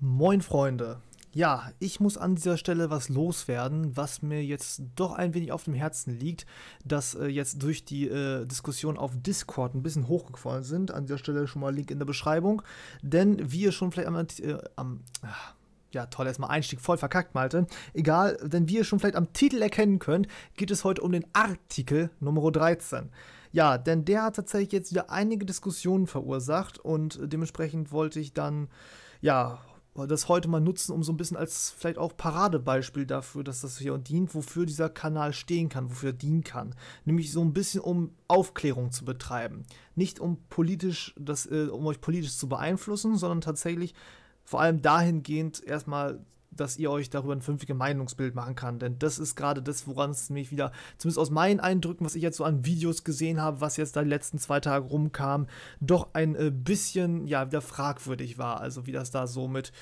Moin Freunde. Ja, ich muss an dieser Stelle was loswerden, was mir jetzt doch ein wenig auf dem Herzen liegt, das äh, jetzt durch die äh, Diskussion auf Discord ein bisschen hochgefallen sind. An dieser Stelle schon mal Link in der Beschreibung. Denn wie ihr schon vielleicht am, äh, am ah, ja, toll, erstmal Einstieg voll verkackt, Malte. Egal, denn wie ihr schon vielleicht am Titel erkennen könnt, geht es heute um den Artikel Nummer 13. Ja, denn der hat tatsächlich jetzt wieder einige Diskussionen verursacht und dementsprechend wollte ich dann, ja, das heute mal nutzen, um so ein bisschen als vielleicht auch Paradebeispiel dafür, dass das hier dient, wofür dieser Kanal stehen kann, wofür er dienen kann. Nämlich so ein bisschen um Aufklärung zu betreiben. Nicht um politisch, das, äh, um euch politisch zu beeinflussen, sondern tatsächlich vor allem dahingehend erstmal dass ihr euch darüber ein vernünftiges Meinungsbild machen kann. Denn das ist gerade das, woran es mich wieder, zumindest aus meinen Eindrücken, was ich jetzt so an Videos gesehen habe, was jetzt da die letzten zwei Tage rumkam, doch ein äh, bisschen, ja, wieder fragwürdig war. Also wie das da so mit,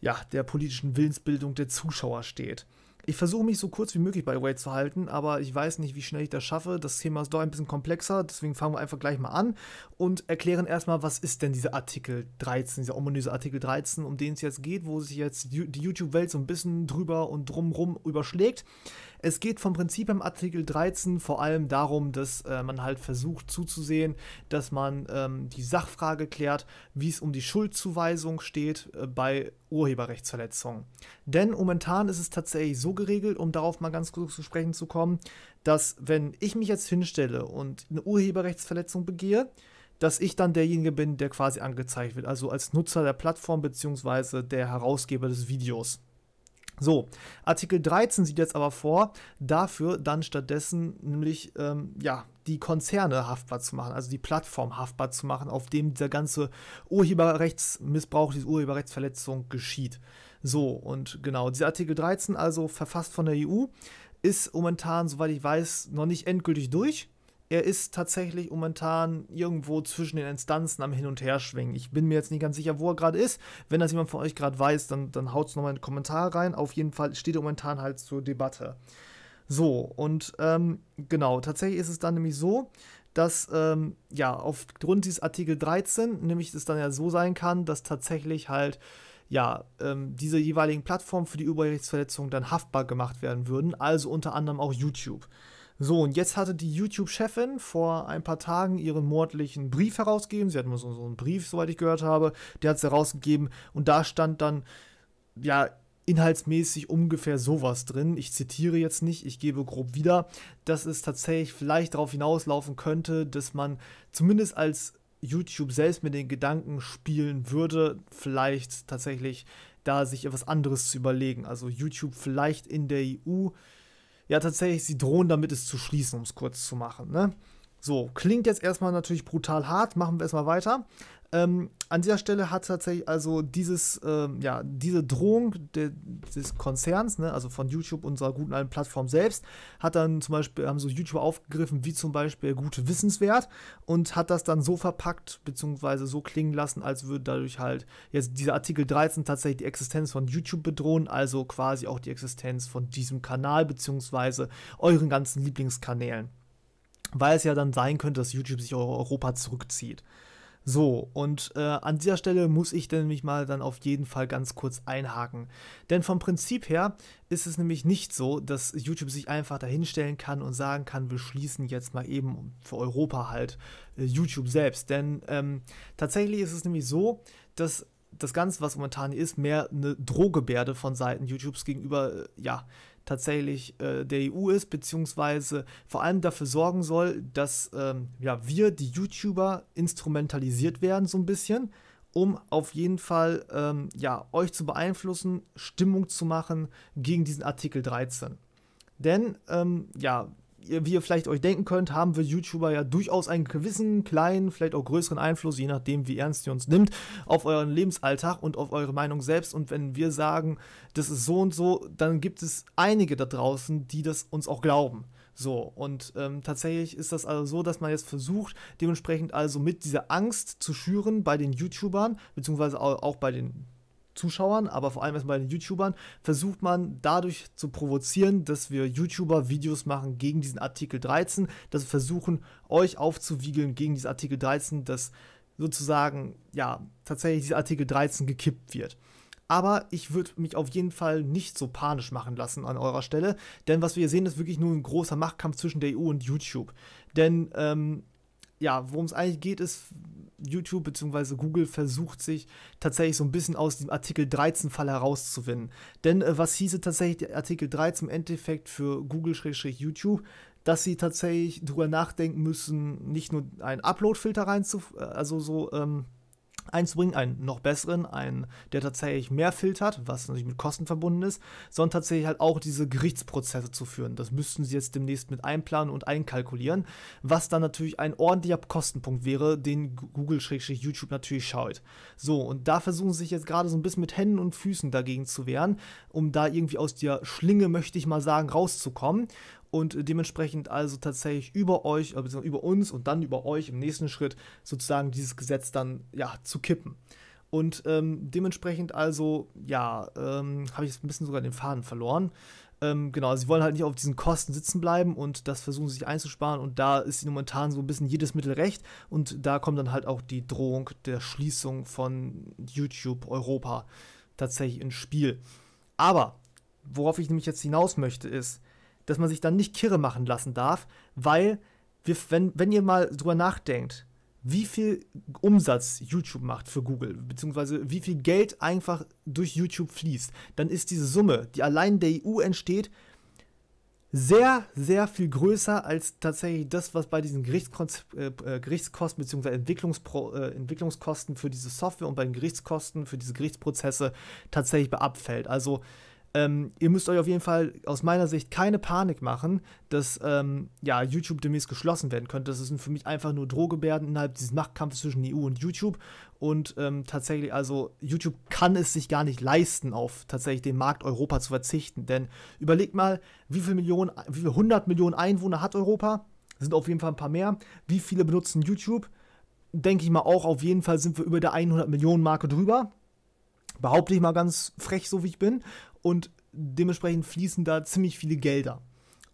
ja, der politischen Willensbildung der Zuschauer steht. Ich versuche mich so kurz wie möglich bei Way zu halten, aber ich weiß nicht, wie schnell ich das schaffe. Das Thema ist doch ein bisschen komplexer, deswegen fangen wir einfach gleich mal an und erklären erstmal, was ist denn dieser Artikel 13, dieser ominöse Artikel 13, um den es jetzt geht, wo sich jetzt die YouTube-Welt so ein bisschen drüber und drumrum überschlägt. Es geht vom Prinzip im Artikel 13 vor allem darum, dass äh, man halt versucht zuzusehen, dass man ähm, die Sachfrage klärt, wie es um die Schuldzuweisung steht äh, bei Urheberrechtsverletzungen. Denn momentan ist es tatsächlich so geregelt, um darauf mal ganz kurz zu sprechen zu kommen, dass wenn ich mich jetzt hinstelle und eine Urheberrechtsverletzung begehe, dass ich dann derjenige bin, der quasi angezeigt wird, also als Nutzer der Plattform bzw. der Herausgeber des Videos. So, Artikel 13 sieht jetzt aber vor, dafür dann stattdessen nämlich ähm, ja, die Konzerne haftbar zu machen, also die Plattform haftbar zu machen, auf dem dieser ganze Urheberrechtsmissbrauch, diese Urheberrechtsverletzung geschieht. So, und genau, dieser Artikel 13, also verfasst von der EU, ist momentan, soweit ich weiß, noch nicht endgültig durch er ist tatsächlich momentan irgendwo zwischen den Instanzen am Hin- und Herschwingen. Ich bin mir jetzt nicht ganz sicher, wo er gerade ist. Wenn das jemand von euch gerade weiß, dann, dann haut es nochmal in den Kommentar rein. Auf jeden Fall steht er momentan halt zur Debatte. So, und ähm, genau, tatsächlich ist es dann nämlich so, dass ähm, ja aufgrund dieses Artikel 13 nämlich es dann ja so sein kann, dass tatsächlich halt ja, ähm, diese jeweiligen Plattformen für die Urheberrechtsverletzung dann haftbar gemacht werden würden, also unter anderem auch YouTube. So, und jetzt hatte die YouTube-Chefin vor ein paar Tagen ihren mordlichen Brief herausgegeben. Sie hat nur so, so einen Brief, soweit ich gehört habe. Der hat sie herausgegeben und da stand dann, ja, inhaltsmäßig ungefähr sowas drin. Ich zitiere jetzt nicht, ich gebe grob wieder, dass es tatsächlich vielleicht darauf hinauslaufen könnte, dass man zumindest als YouTube selbst mit den Gedanken spielen würde, vielleicht tatsächlich da sich etwas anderes zu überlegen. Also YouTube vielleicht in der EU ja tatsächlich, sie drohen damit, es zu schließen, um es kurz zu machen. Ne? So, klingt jetzt erstmal natürlich brutal hart, machen wir erstmal weiter. Ähm, an dieser Stelle hat tatsächlich also dieses, ähm, ja, diese Drohung de, des Konzerns, ne, also von YouTube, unserer guten alten Plattform selbst, hat dann zum Beispiel, haben so YouTuber aufgegriffen, wie zum Beispiel gute Wissenswert und hat das dann so verpackt, beziehungsweise so klingen lassen, als würde dadurch halt jetzt dieser Artikel 13 tatsächlich die Existenz von YouTube bedrohen, also quasi auch die Existenz von diesem Kanal, beziehungsweise euren ganzen Lieblingskanälen. Weil es ja dann sein könnte, dass YouTube sich Europa zurückzieht. So, und äh, an dieser Stelle muss ich dann nämlich mal dann auf jeden Fall ganz kurz einhaken. Denn vom Prinzip her ist es nämlich nicht so, dass YouTube sich einfach dahinstellen kann und sagen kann, wir schließen jetzt mal eben für Europa halt äh, YouTube selbst. Denn ähm, tatsächlich ist es nämlich so, dass das Ganze, was momentan ist, mehr eine Drohgebärde von Seiten YouTubes gegenüber, äh, ja, tatsächlich äh, der EU ist, beziehungsweise vor allem dafür sorgen soll, dass ähm, ja, wir, die YouTuber, instrumentalisiert werden, so ein bisschen, um auf jeden Fall ähm, ja, euch zu beeinflussen, Stimmung zu machen gegen diesen Artikel 13. Denn, ähm, ja, wie ihr vielleicht euch denken könnt, haben wir YouTuber ja durchaus einen gewissen kleinen, vielleicht auch größeren Einfluss, je nachdem, wie ernst ihr uns nimmt, auf euren Lebensalltag und auf eure Meinung selbst. Und wenn wir sagen, das ist so und so, dann gibt es einige da draußen, die das uns auch glauben. So, und ähm, tatsächlich ist das also so, dass man jetzt versucht, dementsprechend also mit dieser Angst zu schüren bei den YouTubern, beziehungsweise auch bei den Zuschauern, aber vor allem erstmal bei den YouTubern, versucht man dadurch zu provozieren, dass wir YouTuber Videos machen gegen diesen Artikel 13, dass wir versuchen, euch aufzuwiegeln gegen diesen Artikel 13, dass sozusagen, ja, tatsächlich dieser Artikel 13 gekippt wird. Aber ich würde mich auf jeden Fall nicht so panisch machen lassen an eurer Stelle, denn was wir hier sehen, ist wirklich nur ein großer Machtkampf zwischen der EU und YouTube. Denn, ähm, ja, worum es eigentlich geht, ist, YouTube bzw. Google versucht sich tatsächlich so ein bisschen aus dem Artikel 13-Fall herauszuwinden. Denn äh, was hieße tatsächlich Artikel 13 im Endeffekt für Google-YouTube? Dass sie tatsächlich drüber nachdenken müssen, nicht nur einen Upload-Filter rein zu, äh, also so ähm, einzubringen, einen noch besseren, einen, der tatsächlich mehr filtert, was natürlich mit Kosten verbunden ist, sondern tatsächlich halt auch diese Gerichtsprozesse zu führen. Das müssten sie jetzt demnächst mit einplanen und einkalkulieren, was dann natürlich ein ordentlicher Kostenpunkt wäre, den Google-YouTube natürlich schaut. So, und da versuchen sie sich jetzt gerade so ein bisschen mit Händen und Füßen dagegen zu wehren, um da irgendwie aus der Schlinge, möchte ich mal sagen, rauszukommen und dementsprechend also tatsächlich über euch, also über uns und dann über euch im nächsten Schritt sozusagen dieses Gesetz dann ja zu kippen. Und ähm, dementsprechend also, ja, ähm, habe ich jetzt ein bisschen sogar den Faden verloren. Ähm, genau, sie wollen halt nicht auf diesen Kosten sitzen bleiben und das versuchen sie sich einzusparen und da ist momentan so ein bisschen jedes Mittel recht und da kommt dann halt auch die Drohung der Schließung von YouTube Europa tatsächlich ins Spiel. Aber worauf ich nämlich jetzt hinaus möchte ist, dass man sich dann nicht kirre machen lassen darf, weil, wir, wenn, wenn ihr mal drüber nachdenkt, wie viel Umsatz YouTube macht für Google, beziehungsweise wie viel Geld einfach durch YouTube fließt, dann ist diese Summe, die allein der EU entsteht, sehr, sehr viel größer als tatsächlich das, was bei diesen Gerichtskos äh, äh Gerichtskosten bzw. Äh, Entwicklungskosten für diese Software und bei den Gerichtskosten für diese Gerichtsprozesse tatsächlich beabfällt. Also ähm, ihr müsst euch auf jeden Fall aus meiner Sicht keine Panik machen, dass ähm, ja, YouTube demnächst geschlossen werden könnte. Das sind für mich einfach nur Drohgebärden innerhalb dieses Machtkampfes zwischen EU und YouTube. Und ähm, tatsächlich, also YouTube kann es sich gar nicht leisten, auf tatsächlich den Markt Europa zu verzichten. Denn überlegt mal, wie viele Millionen, wie viele 100 Millionen Einwohner hat Europa? Sind auf jeden Fall ein paar mehr. Wie viele benutzen YouTube? Denke ich mal auch, auf jeden Fall sind wir über der 100 Millionen Marke drüber behaupte ich mal ganz frech, so wie ich bin und dementsprechend fließen da ziemlich viele Gelder.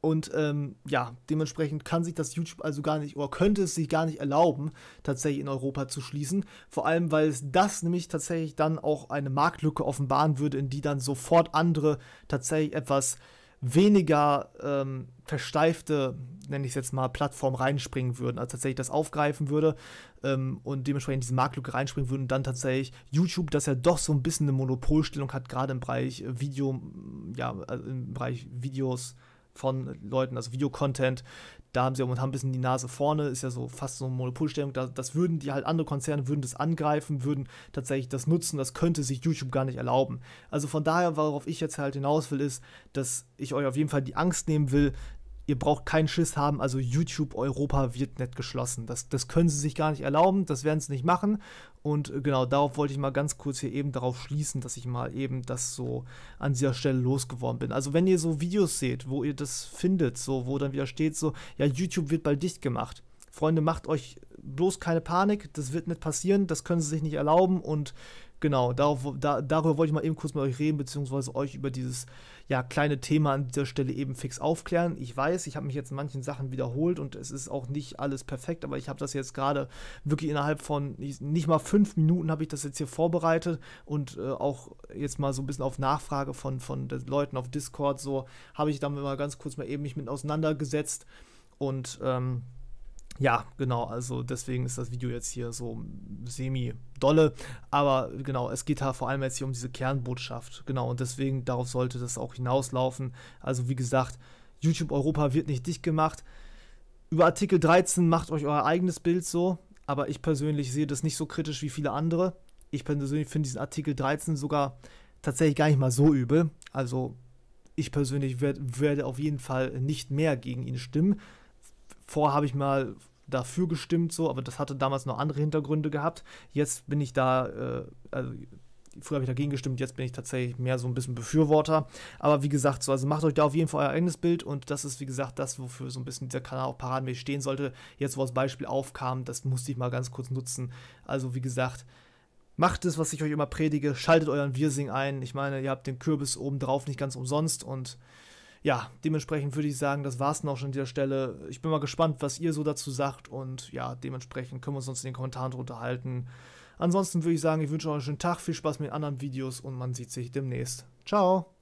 Und ähm, ja, dementsprechend kann sich das YouTube also gar nicht oder könnte es sich gar nicht erlauben, tatsächlich in Europa zu schließen. Vor allem, weil es das nämlich tatsächlich dann auch eine Marktlücke offenbaren würde, in die dann sofort andere tatsächlich etwas weniger ähm, versteifte, nenne ich es jetzt mal, Plattformen reinspringen würden, also tatsächlich das aufgreifen würde ähm, und dementsprechend diese Marktlücke reinspringen würden dann tatsächlich YouTube, das ja doch so ein bisschen eine Monopolstellung hat, gerade im Bereich Video, ja, also im Bereich Videos von Leuten, also Videocontent, da haben sie momentan ein bisschen die Nase vorne, ist ja so fast so eine Monopolstellung. Da, das würden die halt andere Konzerne würden das angreifen, würden tatsächlich das nutzen. Das könnte sich YouTube gar nicht erlauben. Also von daher, worauf ich jetzt halt hinaus will, ist, dass ich euch auf jeden Fall die Angst nehmen will, ihr braucht keinen Schiss haben, also YouTube Europa wird nicht geschlossen. Das, das können sie sich gar nicht erlauben, das werden sie nicht machen. Und äh, genau, darauf wollte ich mal ganz kurz hier eben darauf schließen, dass ich mal eben das so an dieser Stelle losgeworden bin. Also wenn ihr so Videos seht, wo ihr das findet, so, wo dann wieder steht, so, ja, YouTube wird bald dicht gemacht. Freunde, macht euch bloß keine Panik, das wird nicht passieren, das können sie sich nicht erlauben und genau, darauf, da, darüber wollte ich mal eben kurz mit euch reden, beziehungsweise euch über dieses ja, kleine Thema an dieser Stelle eben fix aufklären. Ich weiß, ich habe mich jetzt in manchen Sachen wiederholt und es ist auch nicht alles perfekt, aber ich habe das jetzt gerade wirklich innerhalb von nicht mal fünf Minuten habe ich das jetzt hier vorbereitet und äh, auch jetzt mal so ein bisschen auf Nachfrage von, von den Leuten auf Discord so habe ich damit mal ganz kurz mal eben mich mit auseinandergesetzt und ähm, ja, genau, also deswegen ist das Video jetzt hier so semi-dolle, aber genau, es geht da vor allem jetzt hier um diese Kernbotschaft, genau, und deswegen darauf sollte das auch hinauslaufen. Also wie gesagt, YouTube Europa wird nicht dicht gemacht. Über Artikel 13 macht euch euer eigenes Bild so, aber ich persönlich sehe das nicht so kritisch wie viele andere. Ich persönlich finde diesen Artikel 13 sogar tatsächlich gar nicht mal so übel. Also ich persönlich werd, werde auf jeden Fall nicht mehr gegen ihn stimmen. Vorher habe ich mal dafür gestimmt, so, aber das hatte damals noch andere Hintergründe gehabt. Jetzt bin ich da, äh, also früher habe ich dagegen gestimmt, jetzt bin ich tatsächlich mehr so ein bisschen Befürworter. Aber wie gesagt, so, also macht euch da auf jeden Fall euer eigenes Bild und das ist, wie gesagt, das, wofür so ein bisschen dieser Kanal auch paradenmäßig stehen sollte. Jetzt, wo das Beispiel aufkam, das musste ich mal ganz kurz nutzen. Also, wie gesagt, macht es, was ich euch immer predige, schaltet euren Wirsing ein. Ich meine, ihr habt den Kürbis oben drauf nicht ganz umsonst und ja, dementsprechend würde ich sagen, das war es noch schon an dieser Stelle. Ich bin mal gespannt, was ihr so dazu sagt und ja, dementsprechend können wir uns in den Kommentaren drunter halten. Ansonsten würde ich sagen, ich wünsche euch einen schönen Tag, viel Spaß mit anderen Videos und man sieht sich demnächst. Ciao!